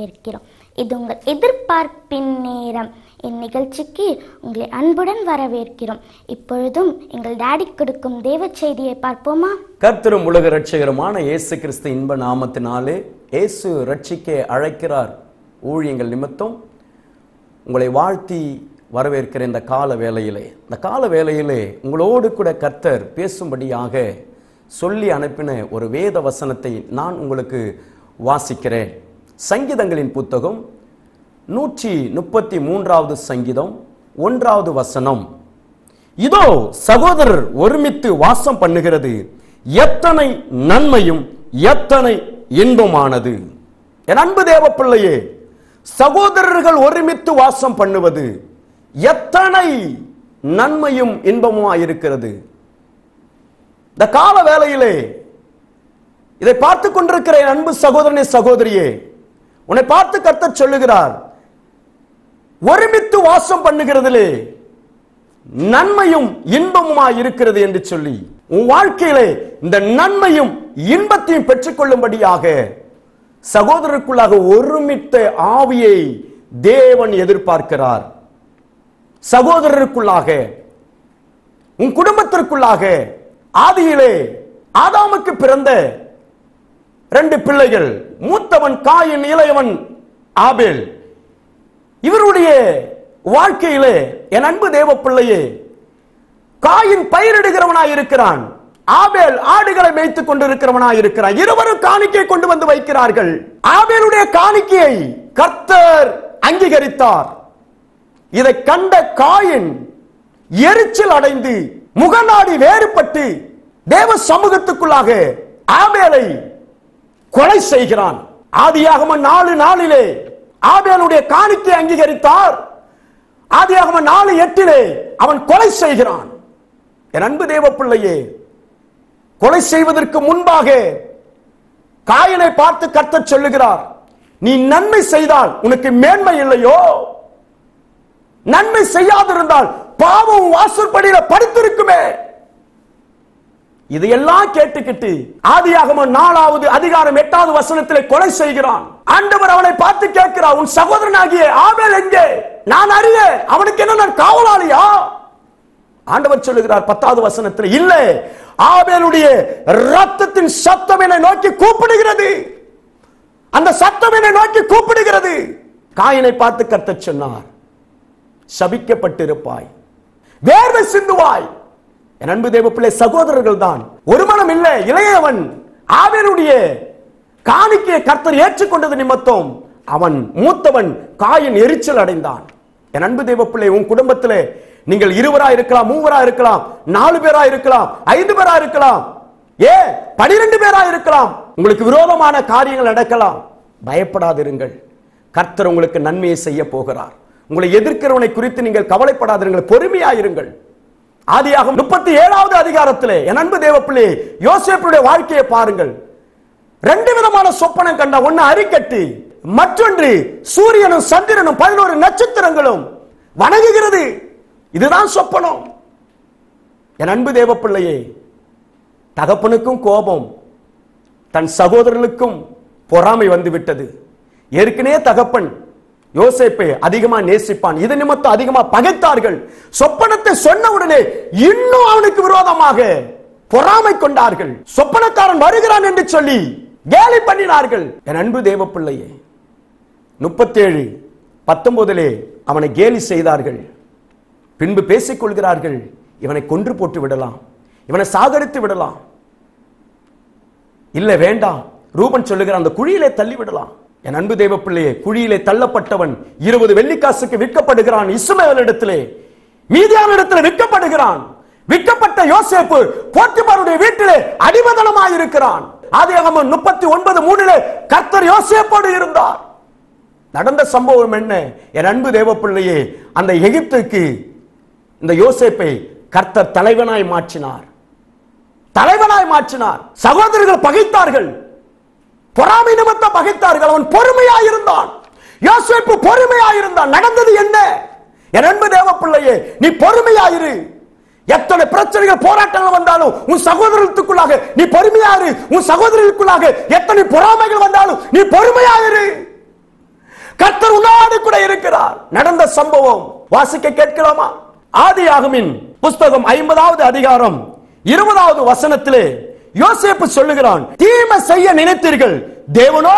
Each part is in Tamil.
வாழ்த்தி இது உங்கள் எதிர்பார்ப்பின் நேரம். இந்நிகழ்ச்சிக்கு உங்களை அன்புடன் வரவேற்கிறோம். இப்பொழுதும் எங்கள் டாடி கொடுக்கும் தேவ செய்தியை பார்ப்போமா? கர்த்தரும் உலக ரட்சகருமான இயேசு கிறிஸ்து இன்ப நாமத்தினாலே இயேசு ரட்சிக்க அழைக்கிறார். ஊழியங்கள் நிமித்தம் உங்களை வாழ்த்தி வரவேற்கிற இந்த கால வேளையிலே. இந்த கால வேளையிலே உங்களோடு கூட கர்த்தர் பேசும்படியாக சொல்லி அனுப்பின ஒரு வேத வசனத்தை நான் உங்களுக்கு வாசிக்கிறேன். சங்கீதங்களின் புத்தகம் நூற்றி முப்பத்தி மூன்றாவது சங்கீதம் ஒன்றாவது வசனம். இதோ சகோதரர் ஒருமித்து வாசம் பண்ணுகிறது. எத்தனை நன்மையும் எத்தனை இன்பமானது. என் அன்பு தேவ பிள்ளையே சகோதரர்கள் ஒருமித்து வாசம் பண்ணுவது எத்தனை நன்மையும் இன்பமுமாயிருக்கிறது. இந்த கால வேலையிலே இதை பார்த்து கொண்டிருக்கிற என் அன்பு சகோதரனே சகோதரியே உன்னை பார்த்து கர்த்தர் சொல்லுகிறார் ஒருமித்து வாசம் பண்ணுகிறதிலே நன்மையும் இன்பமுமாய் இருக்கிறது என்று சொல்லி உன் வாழ்க்கையிலே இந்த நன்மையும் இன்பத்தையும் பெற்றுக்கொள்ளும்படியாக சகோதரருக்குள்ளாக ஒருமித்த ஆவியை தேவன் எதிர்பார்க்கிறார். சகோதரருக்குள்ளாக உன் குடும்பத்திற்குள்ளாக ஆதியிலே ஆதாமுக்கு பிறந்த ரெண்டு பிள்ளைகள் மூத்தவன் காயின் இளையவன் ஆபேல். இவருடைய வாழ்க்கையிலே என் அன்பு தேவ பிள்ளையே காயின் பயிரிடுகிறவனாய் இருக்கிறான். ஆபேல் ஆடுகளை மேய்த்துக் கொண்டிருக்கிறவனாய் இருக்கிறான். இருவரும் காணிக்கை கொண்டு வந்து வைக்கிறார்கள். ஆபேலுடைய காணிக்கையை கர்த்தர் அங்கீகரித்தார். இதை கண்ட காயின் எரிச்சல் அடைந்து முகநாடி வேறுபட்டு தேவ சமூகத்துக்குள்ளாக ஆபேலை கொலை செய்கிறான். ஆதியாகம நாலு நாளிலே ஆபேலுடைய காணிக்கை அங்கீகரித்தார். ஆதியாகம நாலு எட்டிலே அவன் கொலை செய்கிறான். என் அன்பு தேவ பிள்ளையே கொலை செய்வதற்கு முன்பாக காயனை பார்த்து கர்த்தர் சொல்லுகிறார் நீ நன்மை செய்தால் உனக்கு மேன்மை இல்லையோ? நன்மை செய்யாதிருந்தால் பாவம் வாசற்படியில படித்திருக்குமே. இதையெல்லாம் கேட்டுக்கிட்டு ஆதியாகமோ நாலாவது அதிகாரம் எட்டாவது வசனத்திலே கொலை செய்கிறான். ஆண்டவர் அவனை பார்த்து கேட்கிறார் உன் சகோதரனாகிய ஆவேல் எங்கே? நான் அறிய அவனுக்கு என்ன நான் காவலாளியா? ஆண்டவர் சொல்லுகிறார் பத்தாவது வசனத்தில் இல்ல ஆவேலுடைய ரத்தத்தின் சத்தம் என்னை நோக்கி கூப்பிடுகிறது. அந்த சத்தம் என்னை நோக்கி கூப்பிடுகிறது. காயினை பார்த்து கர்த்தர் சொன்னார் சபிக்கப்பட்டிருப்பாய் வேர்வை சிந்துவாய் என் அன்பு தேவ பிள்ளை சகோதரர்கள் தான் ஒரு மனம் இல்லை இளையவன். ஆவேனுடைய காணிக்கையை கர்த்தர் ஏற்றுக்கொண்டது நிமித்தம் அவன் மூத்தவன் காயின் எரிச்சல் அடைந்தான். என் அன்பு தேவ பிள்ளை உன் குடும்பத்திலே நீங்கள் இருவரா இருக்கலாம் மூவரா இருக்கலாம் நாலு பேரா இருக்கலாம் ஐந்து பேரா இருக்கலாம் ஏ பனிரெண்டு பேரா இருக்கலாம். உங்களுக்கு விரோதமான காரியங்கள் நடக்கலாம். பயப்படாதிருங்கள். கர்த்தர் உங்களுக்கு நன்மையை செய்ய போகிறார். உங்களை எதிர்க்கிறவனை குறித்து நீங்கள் கவலைப்படாதிருங்கள் பொறுமையாயிருங்கள். ஆதியாகும் முப்பத்தி ஏழாவது அதிகாரத்திலே என் அன்பு தேவப்பிள்ளை யோசேப்புடைய வாழ்க்கையை பாருங்கள். ரெண்டு விதமான சொப்பனம் கண்ட ஒன்னு அரிக்கட்டி மற்றொன்று சூரியனும் சந்திரனும் பதினோரு நட்சத்திரங்களும் வணங்குகிறது. இதுதான் சொப்பனம். என் அன்பு தேவப்பிள்ளையே தகப்பனுக்கும் கோபம் தன் சகோதரர்களுக்கும் பொறாமை வந்து விட்டது ஏற்கனவே தகப்பன் யோசேப்பை அதிகமா நேசிப்பான். இது நிமித்தம் அதிகமா பகைத்தார்கள். சொப்பனத்தை சொன்ன உடனே இன்னும் அவனுக்கு விரோதமாக பொறாமை கொண்டார்கள். சொப்பனக்காரன் வருகிறான் என்று சொல்லி கேலி பண்ணினார்கள். என் அன்பு தேவ பிள்ளையே முப்பத்தேழு பத்தொன்பதிலே அவனை கேலி செய்தார்கள். பின்பு பேசிக் கொள்கிறார்கள் இவனை கொன்று போட்டு விடலாம். இவனை சாகரித்து விடலாம். இல்லை வேண்டாம். ரூபன் சொல்லுகிற அந்த குழியிலே தள்ளி விடலாம் என் அன்பு தேவ பிள்ளையே குழியிலே தள்ளப்பட்டவன் இருபது வெள்ளிக்காசுக்கு விற்கப்படுகிறான். இஸ்மேலிடத்திலே மீதியான இடத்துல விற்கப்படுகிறான். விற்கப்பட்ட யோசேப்பு போத்திபாருடைய வீட்டிலே அடிமதனமாய் இருக்கிறான் ஆதியாகமம் முப்பத்தி ஒன்பது மூணிலே கர்த்தர் யோசேப்போடு இருந்தார். நடந்த சம்பவம் என்ன? என் அன்பு தேவ பிள்ளையே அந்த எகிப்துக்கு இந்த யோசேப்பை கர்த்தர் தலைவனாய் மாற்றினார். தலைவனாய் மாற்றினார். சகோதரர்கள் பகைத்தார்கள். பொறாமை நிமித்தம் பகைத்தார்கள் அவன் பொறுமையாயிருந்தான். பொறுமையா பொறுமையாயிருந்தான். நடந்தது என்ன? என் அன்பு தேவ பிள்ளையே நீ பொறுமையாயிரு. எத்தனை பிரச்சனைகள் போராட்டங்கள் வந்தாலும் உன் சகோதரத்துக்குள்ளாக நீ பொறுமையாரு உன் சகோதரிக்குள்ளாக எத்தனை பொறாமைகள் வந்தாலும் நீ பொறுமையாயிரு. கர்த்தர் உன்னோடு கூட இருக்கிறார். நடந்த சம்பவம் வாசிக்க கேட்கலாமா? ஆதியாகமின் புஸ்தகம் ஐம்பதாவது அதிகாரம் இருபதாவது வசனத்திலே யோசேப்பு சொல்லுகிறான் தீமை செய்ய நினைத்தீர்கள். தேவனோ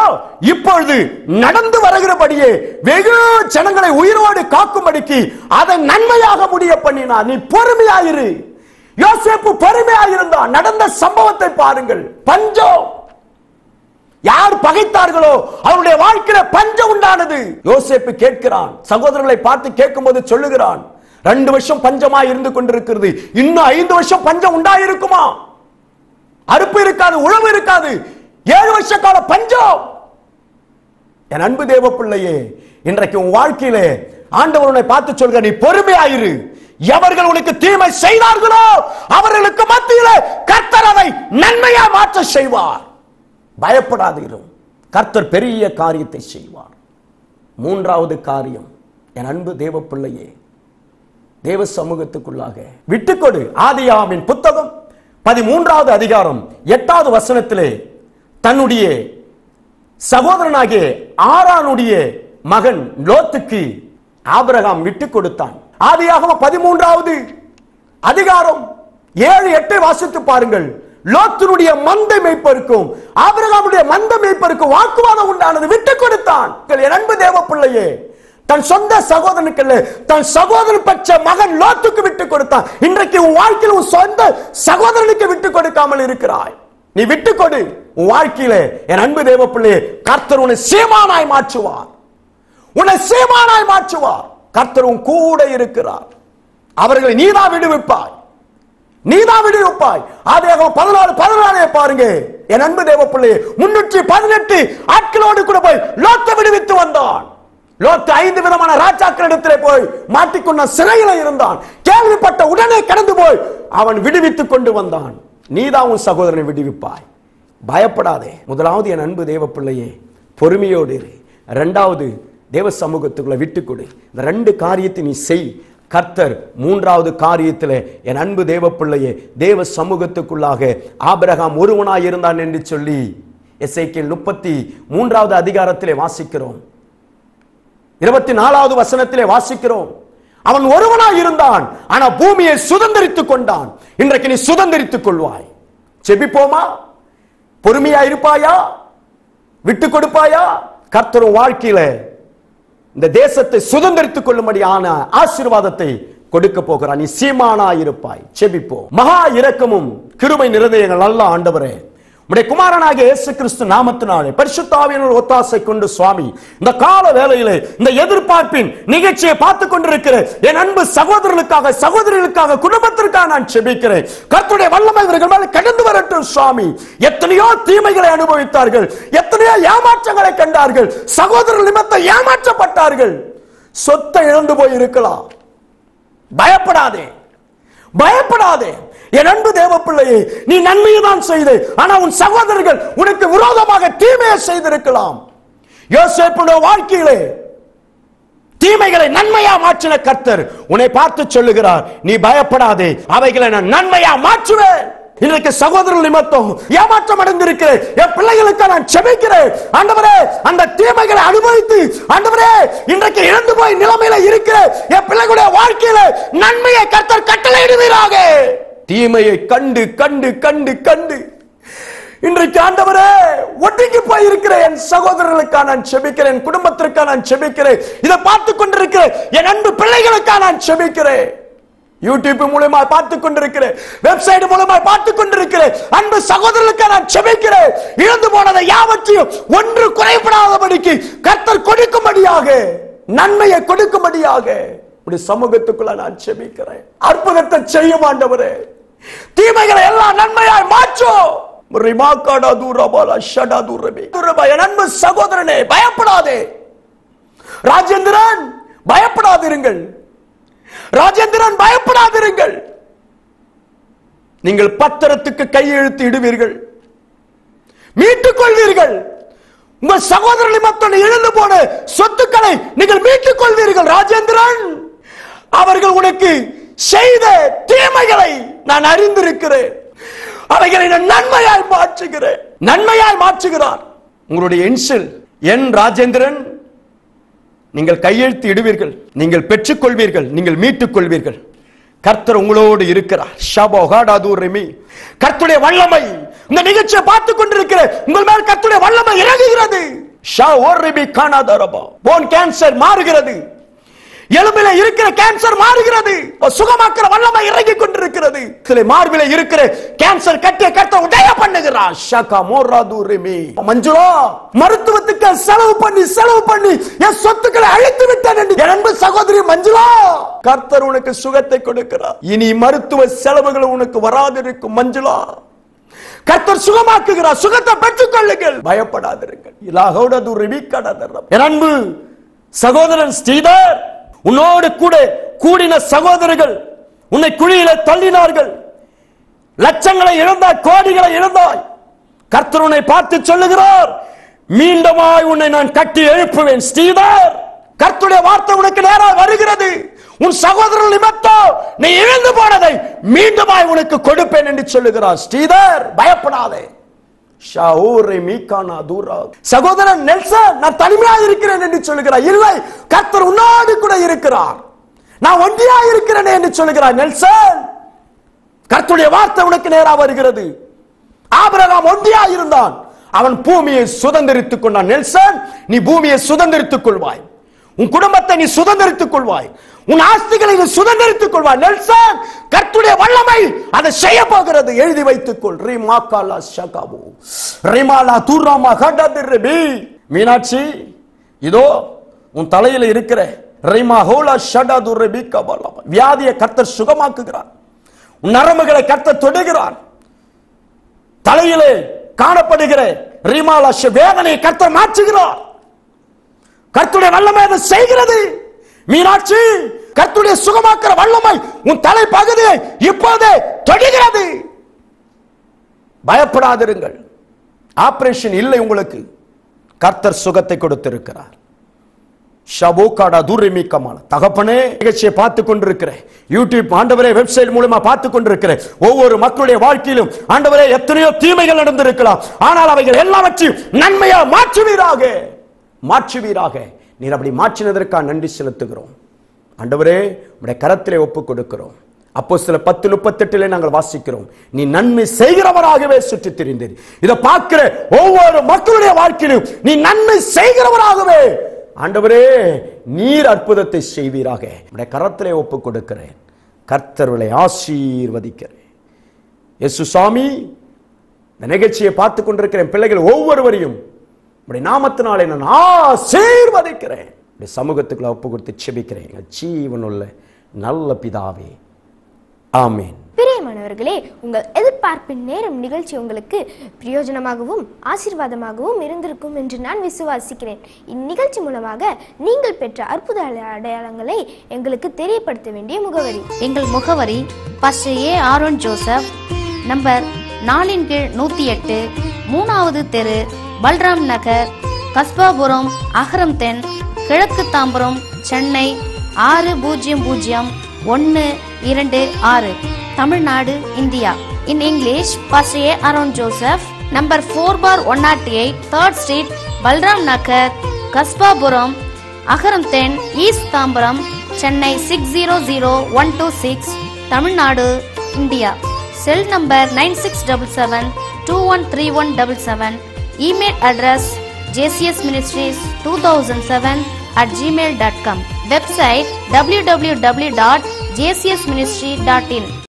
இப்பொழுது நடந்து வருகிறபடியே வெகு ஜனங்களை உயிரோடு காக்கும்படிக்கு அதை நன்மையாக முடிய பண்ணினார். நீ பொறுமையாயிரு. யோசேப்பு பொறுமையாயிருந்தான். நடந்த சம்பவத்தை பாருங்கள். பஞ்சம் யார் பகைத்தார்களோ அவருடைய வாழ்க்கையில பஞ்சம் உண்டானது. யோசேப்பு கேட்கிறான். சகோதரர்களை பார்த்து கேட்கும்போது சொல்லுகிறான் ரெண்டு வருஷம் பஞ்சமா இருந்து கொண்டிருக்கிறது. இன்னும் ஐந்து வருஷம் பஞ்சம் உண்டாயிருக்குமா? அறுப்பு இருக்காது உழவு இருக்காது. ஏழு வருஷ கால பஞ்சம். என் அன்பு தேவ பிள்ளையே இன்றைக்கு உன் வாழ்க்கையிலே ஆண்டவர் உன்னை பார்த்து சொல்கிற நீ பொறுமையாயிரு. எவர்கள் உனக்கு தீமை செய்தார்களோ அவர்களுக்கு மத்தியில கர்த்தர் அதை நன்மையா மாற்ற செய்வார். பயப்படாதீரும். கர்த்தர் பெரிய காரியத்தை செய்வார். மூன்றாவது காரியம் என் அன்பு தேவ பிள்ளையே தேவ சமூகத்துக்குள்ளாக விட்டுக்கொடு. ஆதியாமின் புத்தகம். பதிமூன்றாவது அதிகாரம் எட்டாவது வசனத்திலே தன்னுடைய சகோதரனாகிய ஆரானுடைய மகன் லோத்துக்கு ஆபிரகாம் விட்டு கொடுத்தான். ஆதியாகம பதிமூன்றாவது அதிகாரம் ஏழு எட்டை வாசித்து பாருங்கள். லோத்தினுடைய மந்தை மேய்ப்பருக்கும் ஆபிரகாமுடைய மந்த மேய்ப்பருக்கும் வாக்குவாதம் உண்டானது விட்டு கொடுத்தான். என் அன்பு தேவ பிள்ளையே தன் சொந்த சகோதரனுக்கு இல்ல, தன் சகோதரன் பட்ச மகன் லோத்துக்கு விட்டு கொடுத்தான். இன்றைக்கு உன் வாழ்க்கையில் உன் சொந்த சகோதரனுக்கு விட்டு கொடுக்காமல் இருக்கிறாய். நீ விட்டு கொடு. உன் வாழ்க்கையில என் அன்பு தேவ பிள்ளையே கர்த்தர் உன்னை சீமானாய் மாற்றுவார். உன்னை சீமானாய் மாற்றுவார். கர்த்தர் உன் கூட இருக்கிறார். அவர்களை நீதான் விடுவிப்பாய். நீதான் விடுவிப்பாய். ஆதியாகமம் பதினாலு பதினாலே பாருங்க. என் அன்பு தேவ பிள்ளையே முன்னூற்றி பதினெட்டு ஆட்களோடு கூட போய் லோத்த விடுவித்து வந்தான். லோத்து ஐந்து விதமான ராஜாக்களிடத்திலே போய் மாட்டிக்கொண்ட சிறையில இருந்தான். கேள்விப்பட்ட உடனே கடந்து போய் அவன் விடுவித்துக் கொண்டு வந்தான். நீதான் உன் சகோதரனை விடுவிப்பாய். பயப்படாதே. முதலாவது என் அன்பு தேவ பிள்ளையே பொறுமையோடு இரு. ரெண்டாவது தேவ சமூகத்துக்குள்ள விட்டு கொடு. இந்த ரெண்டு காரியத்தை நீ செய். கர்த்தர் மூன்றாவது காரியத்தில் என் அன்பு தேவ பிள்ளையே தேவ சமூகத்துக்குள்ளாக ஆபிரகாம் ஒருவனாய் இருந்தான் என்று சொல்லி எஸ்ஐக்கில் முப்பத்தி மூன்றாவது அதிகாரத்திலே வாசிக்கிறோம். இருபத்தி நாலாவது வசனத்திலே வாசிக்கிறோம். அவன் ஒருவனாய் இருந்தான் ஆனா பூமியை சுதந்திரித்துக் கொண்டான். இன்றைக்கு நீ சுதந்திரித்துக் கொள்வாய். செபிப்போமா? பொறுமையா இருப்பாயா? விட்டு கொடுப்பாயா? கர்த்தரும் வாழ்க்கையில இந்த தேசத்தை சுதந்திரித்துக் கொள்ளும்படியான ஆசீர்வாதத்தை கொடுக்க போகிறான் நீ சீமானா இருப்பாய். செபிப்போம். மகா இரக்கமும் கிருமை நிறதயங்கள் நல்ல ஆண்டவரே. உடைய குமாரனாகிய இயேசு கிறிஸ்து நாமத்தினாலே பரிசுத்தாவியனோட ஒத்தாசை கொண்டு சுவாமி இந்த கால வேலையிலே இந்த எதிர்பார்ப்பின் நிகழ்ச்சியை பார்த்து கொண்டிருக்கிற என் அன்பு சகோதரர்களுக்காக சகோதரிகளுக்காக குடும்பத்திற்காக நான் செபிக்கிறேன். கர்த்துடைய வல்லமை இவர்கள் மேல கடந்து வரட்டும் சுவாமி. எத்தனையோ தீமைகளை அனுபவித்தார்கள் எத்தனையோ ஏமாற்றங்களை கண்டார்கள் சகோதரர்கள் நிமித்தம் ஏமாற்றப்பட்டார்கள். சொத்தை இழந்து போய் இருக்கலாம் பயப்படாதே. பயப்படாதே. என் அன்பு தேவ பிள்ளையே நீ நன்மையை தான் செய்து. ஆனா உன் சகோதரர்கள் உனக்கு விரோதமாக தீமையை செய்திருக்கலாம். யோசேப்புடைய வாழ்க்கையிலே தீமைகளை நன்மையா மாற்றின கர்த்தர் உன்னை பார்த்து சொல்லுகிறார். நீ பயப்படாதே அவைகளை நான் நன்மையா மாற்றுவேன். இன்றைக்கு சகோதரர் நிமித்தம் ஏமாற்றம் அடைந்திருக்கிறேன். என் பிள்ளைகளுக்கு நான் செபிக்கிறேன். ஆண்டவரே அந்த தீமைகளை அனுபவித்து ஆண்டவரே இன்றைக்கு இழந்து போய் நிலைமையில இருக்கிற என் பிள்ளைகளுடைய வாழ்க்கையில நன்மையை கர்த்தர் தீமையை கண்டு கண்டு கண்டு கண்டு. இன்றைக்கு ஆண்டவரே ஒடுங்கி போய் என் சகோதரர்களுக்காக நான் செபிக்கிறேன். என் குடும்பத்திற்காக நான் செபிக்கிறேன். இதை பார்த்து கொண்டிருக்கிறேன். என் அன்பு பிள்ளைகளுக்காக நான் செபிக்கிறேன். யூடியூப் மூலமா பார்த்து கொண்டிருக்கிறேன். வெப்சைட் மூலமா பார்த்து கொண்டிருக்கிறேன். அன்பு சகோதரர்களுக்கு நான் செபிக்கிறேன். இழந்து போனதை யாவற்றையும் ஒன்று குறைபடாதபடிக்கு கர்த்தர் கொடுக்கும்படியாக நன்மையை கொடுக்கும்படியாக இப்படி சமூகத்துக்குள்ள நான் செபிக்கிறேன். அற்புதத்தை செய்ய ஆண்டவரே. தீமைகளை எல்லாம் நன்மையாய் மாற்றும் ரிமாக்காடா தூரபாலா ஷடா தூரபா என் அன்பு சகோதரனே பயப்படாதே. ராஜேந்திரன் பயப்படாதிருங்கள். ராஜேந்திரன் பயப்படாதிருங்கள். நீங்கள் பத்திரத்துக்கு கையெழுத்து இடுவீர்கள். மீட்டுக் கொள்வீர்கள். உங்கள் சகோதரனை நிமித்தம் இழந்து போன சொத்துக்களை நீங்கள் மீட்டுக் கொள்வீர்கள் ராஜேந்திரன். அவர்கள் உனக்கு செய்த தீமைகளை நான் அறிந்திருக்கிறேன். அவைகளை நான் நன்மையாய் மாற்றுகிறேன். நன்மையாய் மாற்றுகிறார். உங்களுடைய இன்சில் என் ராஜேந்திரன் நீங்கள் கையெழுத்து இடுவீர்கள். நீங்கள் பெற்றுக்கொள்வீர்கள். நீங்கள் மீட்டுக் கொள்வீர்கள் கர்த்தர் உங்களோடு இருக்கிறார். ஷபோ ஹாடாதூரிமி கர்த்துடைய வல்லமை இந்த நிகழ்ச்சியை பார்த்துக் கொண்டிருக்கிற உங்கள் மேல் கர்த்துடைய வல்லமை இறங்குகிறது. ஷா ஓர்ரிபி காணாதாரபா போன் கேன்சர் மாறுகிறது. எலும்பில இருக்கிற கேன்சர் மாறுகிறது. சுகமாக்கிற வல்லமை இறங்கி கொண்டிருக்கிறது. சில மார்பில இருக்கிற கேன்சர் கட்டிய கட்ட உடைய பண்ணுகிறார். ஷகா மோராதூரிமி மஞ்சுளா மருத்துவத்துக்கு செலவு பண்ணி செலவு பண்ணி என் சொத்துக்களை அழித்து விட்டேன் என்று. அன்பு சகோதரி மஞ்சுளா கர்த்தர் உனக்கு சுகத்தை கொடுக்கிறார். இனி மருத்துவ செலவுகள் உனக்கு வராதிருக்கும் மஞ்சுளா. கர்த்தர் சுகமாக்குகிறார். சுகத்தை பெற்றுக் கொள்ளுங்கள். பயப்படாதிருங்கள். இலாகோட துருவி கடந்த அன்பு சகோதரன் ஸ்ரீதர் உன்னோடு கூட கூடின சகோதரர்கள் உன்னை குழியில தள்ளினார்கள். லட்சங்களை இழந்தாய் கோடிகளை இழந்தாய். கர்த்தர் உன்னை பார்த்து சொல்லுகிறார் மீண்டுமாய் உன்னை நான் கட்டி எழுப்புவேன் ஸ்ரீதர். கர்த்துடைய வார்த்தை உனக்கு நேராக வருகிறது. உன் சகோதரர் நிமித்தம் நீ இழந்து போனதை மீண்டுமாய் உனக்கு கொடுப்பேன் என்று சொல்லுகிறார் ஸ்ரீதர். பயப்படாதே. சகோதரன் நெல்சன் நான் தனிமையா இருக்கிறேன் என்று சொல்லுகிறார். இல்லை கர்த்தர் உன்னோடு கூட இருக்கிறார். நான் ஒன்றியா இருக்கிறேன் என்று சொல்லுகிறார். நெல்சன் கர்த்தருடைய வார்த்தை உனக்கு நேரா வருகிறது. ஆபிரகாம் ஒன்றியா இருந்தான். அவன் பூமியை சுதந்திரித்துக் கொண்டான். நெல்சன் நீ பூமியை சுதந்திரித்துக் கொள்வாய். உன் குடும்பத்தை நீ சுதந்திரித்துக் கொள்வாய். உன் ஆஸ்திகளை நீ சுதந்திரித்துக் கொள்வாய். நெல்சன் கர்த்துடைய வல்லமை அதை செய்ய போகிறது. எழுதி வைத்துக் கொள். ரிமாகாலா ஷகாபு. ரிமாலா தூராமா ரபி மீனாட்சி இதோ உன் தலையில இருக்கிற ரிமா ஹோலா ஷடாதுரபி கபாலா. வியாதியை கர்த்தர் சுகமாக்குகிறார். உன் நரம்புகளை கர்த்தர் தொடுகிறார். தலையிலே காணப்படுகிற ரிமாலாஷ வேதனையை கர்த்தர் மாற்றுகிறார். கர்த்துடைய வல்லமை அதை செய்கிறது. மீனாட்சி கர்த்துடைய சுகமாக்குற வல்லமை உன் தலை பகுதியை இப்போதே தொடுகிறது. பயப்படாதிருங்கள். ஆபரேஷன் இல்லை உங்களுக்கு. கர்த்தர் சுகத்தை கொடுத்திருக்கிறார். ஷபோகாடா துர்ரிமிக்கமான தகப்பனே நிகழ்ச்சியை பார்த்து கொண்டிருக்கிறேன். யூடியூப் ஆண்டவரே வெப்சைட் மூலமா பார்த்து கொண்டிருக்கிறேன். ஒவ்வொரு மக்களுடைய வாழ்க்கையிலும் ஆண்டவரே எத்தனையோ தீமைகள் நடந்திருக்கலாம். ஆனால் அவைகள் எல்லாவற்றையும் நன்மையா மாற்றுவீராக. மாற்றுவீராக. நீர் அப்படி மாற்றினதற்காக நன்றி செலுத்துகிறோம். ஆண்டவரே உடைய கரத்திலே ஒப்பு கொடுக்கிறோம் அப்போ சில பத்து முப்பத்தெட்டுல நாங்கள் வாசிக்கிறோம். நீ நன்மை செய்கிறவராகவே சுற்றி திரிந்தது இதை பார்க்கிற ஒவ்வொரு மக்களுடைய வாழ்க்கையிலும் நீ நன்மை செய்கிறவராகவே. ஆண்டவரே நீர் அற்புதத்தை செய்வீராக. உடைய கரத்திலே ஒப்பு கொடுக்கிறேன் கர்த்தர்களை ஆசீர்வதிக்கிறேன். எசு சாமி இந்த நிகழ்ச்சியை பார்த்து கொண்டிருக்கிறேன் பிள்ளைகள் ஒவ்வொருவரையும் உடைய நாமத்தினாலே நான் ஆசீர்வதிக்கிறேன். உடைய சமூகத்துக்குள்ள ஒப்பு கொடுத்து செபிக்கிறேன் ஜீவனுள்ள நல்ல பிதாவே. ஆமீன். பிரியமானவர்களே உங்கள் எதிர்பார்ப்பின் நேரம் நிகழ்ச்சி உங்களுக்கு பிரயோஜனமாகவும் ஆசீர்வாதமாகவும் இருந்திருக்கும் என்று நான் விசுவாசிக்கிறேன். இந்நிகழ்ச்சி மூலமாக நீங்கள் பெற்ற அற்புத அடையாளங்களை எங்களுக்கு தெரியப்படுத்த வேண்டிய முகவரி. எங்கள் முகவரி pastor A Aaron Joseph number நாலின் கீழ் நூத்தி எட்டு மூணாவது தெரு பல்ராம் நகர் கஸ்பாபுரம் அகரம் தென் கிழக்கு தாம்பரம் சென்னை ஆறு பூஜ்ஜியம் பூஜ்ஜியம் ஒன்று இரண்டு ஆறு Tamil Nadu India. In English pastor A Aaron Joseph number four bar one nought eight third street Balram Nagar Kasbapuram Agaram Then east Tambaram Chennai six zero zero one two six Tamil Nadu India cell number nine six double seven two one three one double seven Email address jcsministries2007 at gmail.com. Website www.jcsministry.in